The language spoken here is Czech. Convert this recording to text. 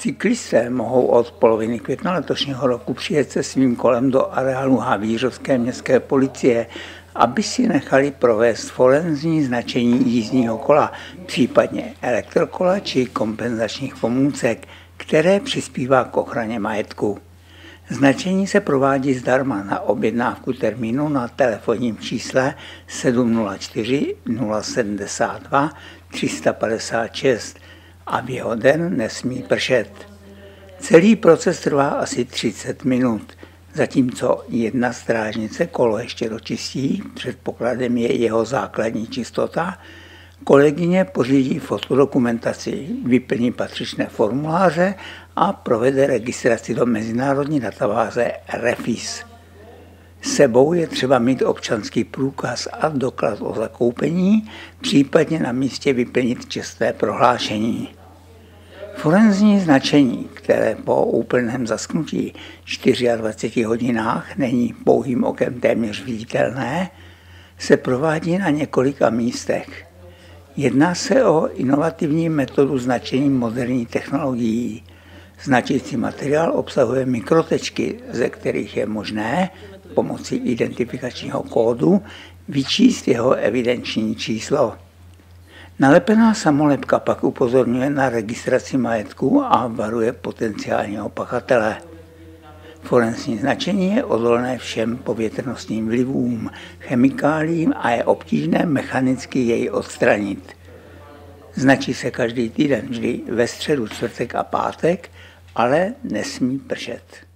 Cyklisté mohou od poloviny května letošního roku přijet se svým kolem do areálu Havířovské městské policie, aby si nechali provést forenzní značení jízdního kola, případně elektrokola či kompenzačních pomůcek, které přispívá k ochraně majetku. Značení se provádí zdarma na objednávku termínu na telefonním čísle 704 072 356 a v jeho den nesmí pršet. Celý proces trvá asi 30 minut, zatímco jedna strážnice kolo ještě dočistí, předpokladem je jeho základní čistota, kolegyně pořídí fotodokumentaci, vyplní patřičné formuláře a provede registraci do mezinárodní databáze REFIS. Sebou je třeba mít občanský průkaz a doklad o zakoupení, případně na místě vyplnit čestné prohlášení. Forenzní značení, které po úplném zasknutí 24 hodinách není pouhým okem téměř viditelné, se provádí na několika místech. Jedná se o inovativní metodu značení moderní technologií. Značící materiál obsahuje mikrotečky, ze kterých je možné pomocí identifikačního kódu vyčíst jeho evidenční číslo. Nalepená samolepka pak upozorňuje na registraci majetku a varuje potenciálního pachatele. Forensní značení je odolné všem povětrnostním vlivům, chemikálím a je obtížné mechanicky jej odstranit. Značí se každý týden vždy ve středu, čtvrtek a pátek, ale nesmí pršet.